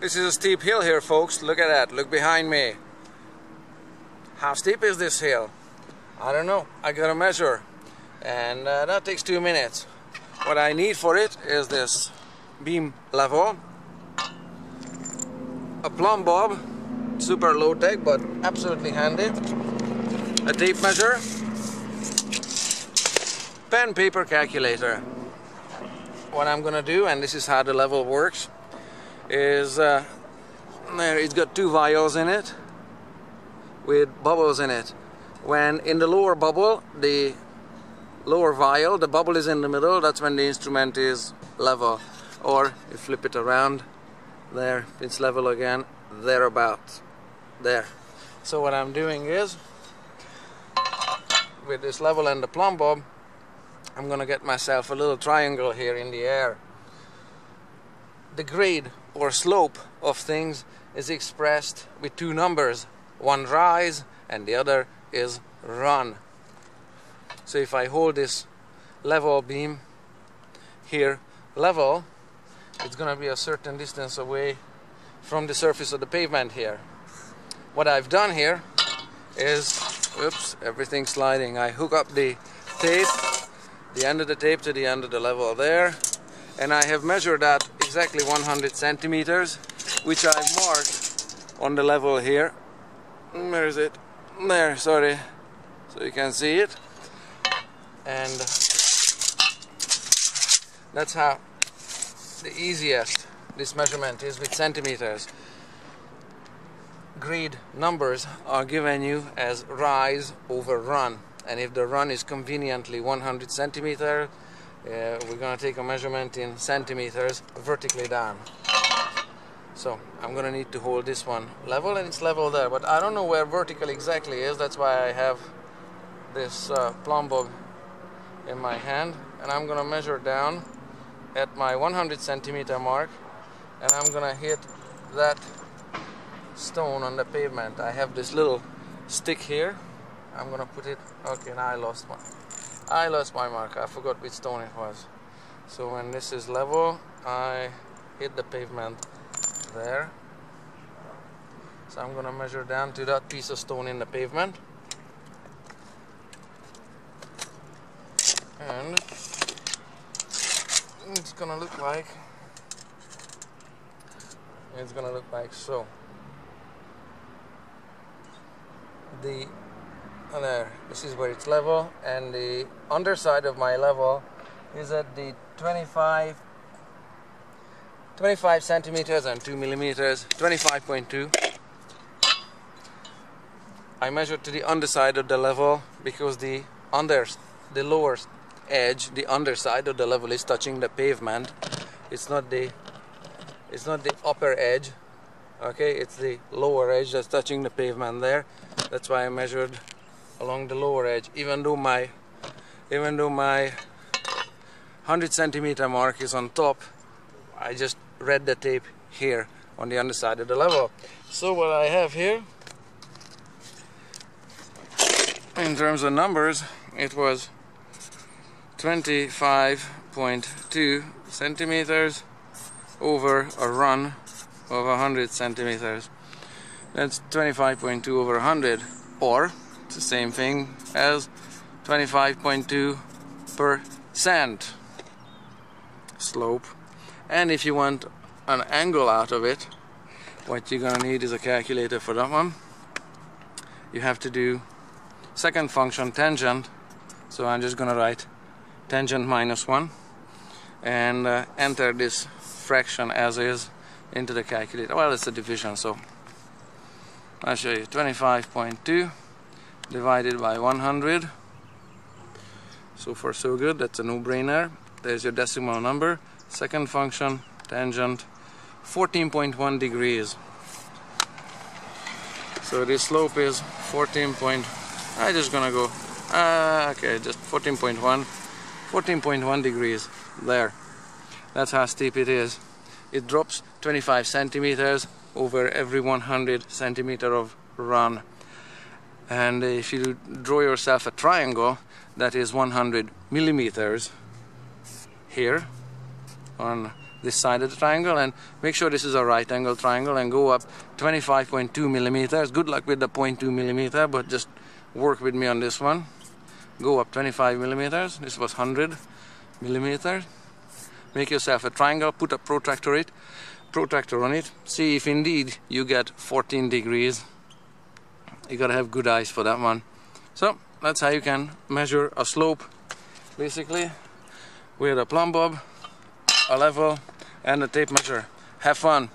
This is a steep hill here folks, look at that, look behind me. How steep is this hill? I don't know, I gotta measure and uh, that takes two minutes. What I need for it is this beam level, a plumb bob, super low tech but absolutely handy, a tape measure, pen paper calculator. What I'm gonna do, and this is how the level works, is uh, there it's got two vials in it with bubbles in it. When in the lower bubble the lower vial the bubble is in the middle that's when the instrument is level. Or you flip it around there it's level again thereabouts there. So what I'm doing is with this level and the plumb bob I'm gonna get myself a little triangle here in the air. The grade or slope of things is expressed with two numbers. One rise and the other is run. So if I hold this level beam here level it's gonna be a certain distance away from the surface of the pavement here. What I've done here is oops everything's sliding. I hook up the tape the end of the tape to the end of the level there and I have measured that exactly 100 centimeters which I've marked on the level here. Where is it? There sorry. So you can see it. And that's how the easiest this measurement is with centimeters. Grid numbers are given you as rise over run. And if the run is conveniently 100 centimeter uh, we're going to take a measurement in centimeters vertically down. So I'm going to need to hold this one level and it's level there, but I don't know where vertical exactly is. That's why I have this uh, plumb bob in my hand and I'm going to measure down at my 100 centimeter mark and I'm going to hit that stone on the pavement. I have this little stick here. I'm going to put it, okay, now I lost one. I lost my mark. I forgot which stone it was. So when this is level, I hit the pavement there. So I'm gonna measure down to that piece of stone in the pavement. And it's gonna look like it's gonna look like so. The and there this is where it's level and the underside of my level is at the 25 25 centimeters and 2 millimeters 25.2 I measured to the underside of the level because the under the lower edge the underside of the level is touching the pavement. It's not the it's not the upper edge okay? It's the lower edge that's touching the pavement there. That's why I measured along the lower edge even though my even though my 100 centimeter mark is on top I just read the tape here on the underside of the level. So what I have here in terms of numbers it was 25.2 centimeters over a run of 100 centimeters. That's 25.2 over 100 or it's the same thing as 25.2 percent slope. And if you want an angle out of it what you're gonna need is a calculator for that one. You have to do second function tangent. So I'm just gonna write tangent minus 1 and uh, enter this fraction as is into the calculator. Well it's a division so I'll show you. 25.2 divided by 100 so far so good. That's a no-brainer. There's your decimal number. Second function tangent 14.1 degrees. So this slope is 14 point I just gonna go uh, okay just 14.1 14.1 degrees there. That's how steep it is. It drops 25 centimeters over every 100 centimeter of run and if you draw yourself a triangle that is 100 millimeters here on this side of the triangle. And make sure this is a right angle triangle and go up 25.2 millimeters. Good luck with the 0.2 millimeter but just work with me on this one. Go up 25 millimeters. This was 100 millimeters. Make yourself a triangle. Put a protractor it protractor on it. See if indeed you get 14 degrees you gotta have good eyes for that one. So that's how you can measure a slope. Basically with a plumb bob a level and a tape measure. Have fun